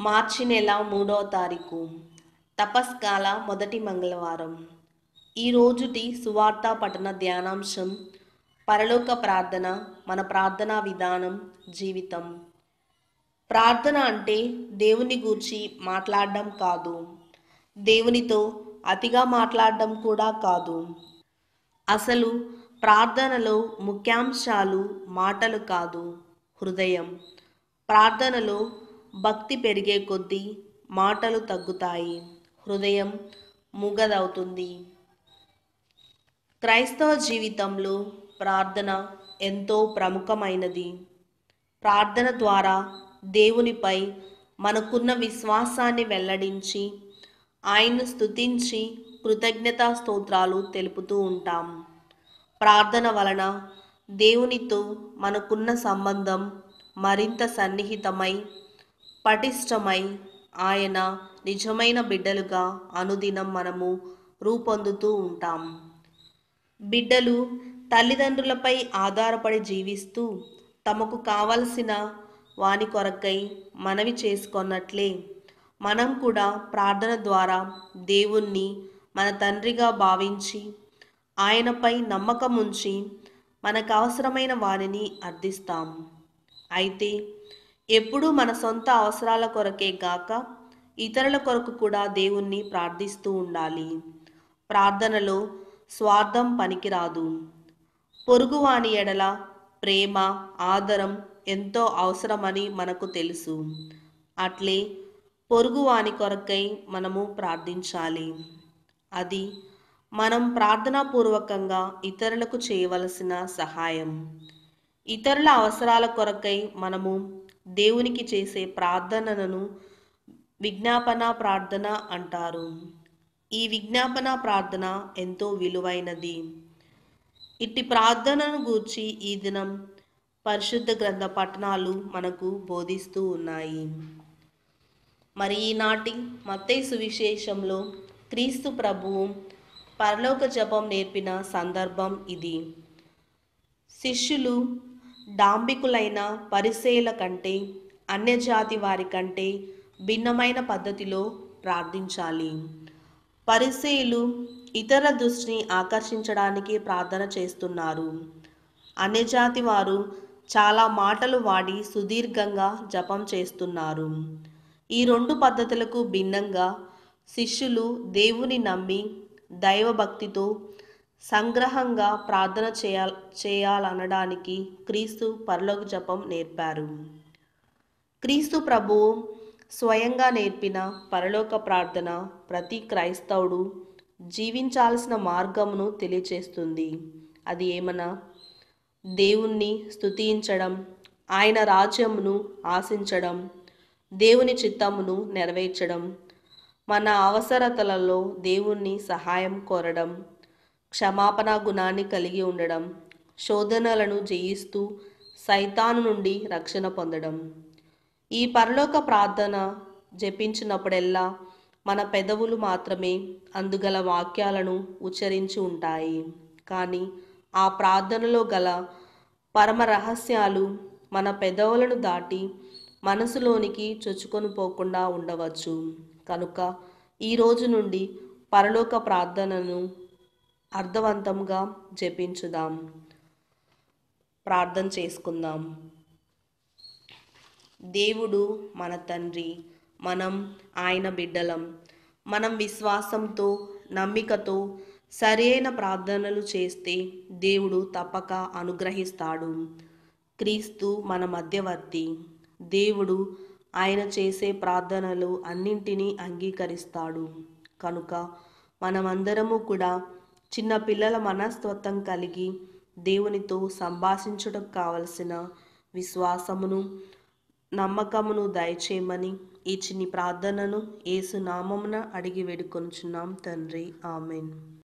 మార్చి నెల మూడవ తారీఖు తపస్కాల మొదటి మంగళవారం. ఈ రోజుటి సువార్త పఠన ధ్యానాంశం పరలోక ప్రార్థన మన ప్రార్థనా విధానం జీవితం. ప్రార్థన అంటే దేవుని గూర్చి మాట్లాడడం కాదు. దేవునితో అతిగా మాట్లాడడం కూడా కాదు. అసలు ప్రార్థనలో ముఖ్యాంశాలు మాటలు కాదు హృదయం. ప్రార్థనలో భక్తి పెరిగే కొద్దీ మాటలు తగ్గుతాయి. హృదయం మూగదవుతుంది. క్రైస్తవ జీవితంలో ప్రార్థన ఎంతో ప్రముఖమైనది. ప్రార్థన ద్వారా దేవునిపై మనకున్న విశ్వాసాన్ని వెల్లడించి ఆయన్ను స్థుతించి కృతజ్ఞతా స్తోత్రాలు తెలుపుతూ ఉంటాం. ప్రార్థన వలన దేవునితో మనకున్న సంబంధం మరింత సన్నిహితమై పటిష్టమై ఆయన నిజమైన బిడ్డలుగా అనుదినం మనము రూపొందుతూ ఉంటాం. బిడ్డలు తల్లిదండ్రులపై ఆధారపడి జీవిస్తూ తమకు కావలసిన వాని కొరకై మనవి చేసుకున్నట్లే. మనం కూడా ప్రార్థన ద్వారా దేవుణ్ణి మన తండ్రిగా భావించి ఆయనపై నమ్మకం ఉంచి మనకు అవసరమైన వారిని అర్థిస్తాం. అయితే ఎప్పుడూ మన సొంత అవసరాల కొరకే గాక ఇతరుల కొరకు కూడా దేవుణ్ణి ప్రార్థిస్తూ ఉండాలి. ప్రార్థనలో స్వార్థం పనికిరాదు. పొరుగువాని ఎడల ప్రేమ ఆదరం ఎంతో అవసరమని మనకు తెలుసు. అట్లే పొరుగువాని కొరకై మనము ప్రార్థించాలి. అది మనం ప్రార్థనాపూర్వకంగా ఇతరులకు చేయవలసిన సహాయం. ఇతరుల అవసరాల కొరకై మనము దేవునికి చేసే ప్రార్థనలను విజ్ఞాపన ప్రార్థన అంటారు. ఈ విజ్ఞాపన ప్రార్థన ఎంతో విలువైనది. ఇట్టి ప్రార్థనను గూర్చి ఈ దినం పరిశుద్ధ గ్రంథ పట్టణాలు మనకు బోధిస్తూ ఉన్నాయి. మరి ఈనాటి మత్తయి సువిశేషంలో క్రీస్తు ప్రభువు పరలోక జపం నేర్పిన సందర్భం ఇది. శిష్యులు డాంబికులైన పరిసేల కంటే అన్యజాతి వారి కంటే భిన్నమైన పద్ధతిలో ప్రార్థించాలి. పరిసేలు ఇతర దృష్టిని ఆకర్షించడానికి ప్రార్థన చేస్తున్నారు. అన్యజాతి వారు చాలా మాటలు వాడి సుదీర్ఘంగా జపం చేస్తున్నారు. ఈ రెండు పద్ధతులకు భిన్నంగా శిష్యులు దేవుని నమ్మి దైవభక్తితో సంగ్రహంగా ప్రార్థన చేయాల చేయాలనడానికి క్రీస్తు పరలోక జపం నేర్పారు. క్రీస్తు ప్రభువు స్వయంగా నేర్పిన పరలోక ప్రార్థన ప్రతి క్రైస్తవుడు జీవించాల్సిన మార్గమును తెలియచేస్తుంది. అది ఏమన్నా? దేవుణ్ణి స్తుతించడం ఆయన రాజ్యమును ఆశించడం దేవుని చిత్తమును నెరవేర్చడం మన అవసరతలలో దేవుణ్ణి సహాయం కోరడం క్షమాపణ గుణాన్ని కలిగి ఉండడం శోధనలను జయిస్తూ సైతాను నుండి రక్షణ పొందడం. ఈ పరలోక ప్రార్థన జపించినప్పుడెల్లా మన పెదవులు మాత్రమే అందుగల వాక్యాలను ఉచ్చరించి ఉంటాయి. కానీ ఆ ప్రార్థనలో గల పరమ రహస్యాలు మన పెదవులను దాటి మనసులోనికి చొచ్చుకొని పోకుండా ఉండవచ్చు. కనుక ఈ రోజు నుండి పరలోక ప్రార్థనను అర్థవంతంగా జపించుదాం. ప్రార్థన చేసుకుందాం. దేవుడు మన తండ్రి మనం ఆయన బిడ్డలం. మనం విశ్వాసంతో నమ్మికతో సరైన ప్రార్థనలు చేస్తే దేవుడు తప్పక అనుగ్రహిస్తాడు. క్రీస్తు మన మధ్యవర్తి. దేవుడు ఆయన చేసే ప్రార్థనలు అన్నింటినీ అంగీకరిస్తాడు. కనుక మనమందరము కూడా చిన్న పిల్లల మనస్తత్వం కలిగి దేవునితో సంభాషించడం కావలసిన విశ్వాసమును నమ్మకమును దయచేయమని ఈ చిన్ని ప్రార్థనను ఏసు నామమున అడిగి వేడుకొనుచున్నాం తండ్రి. ఆమెన్.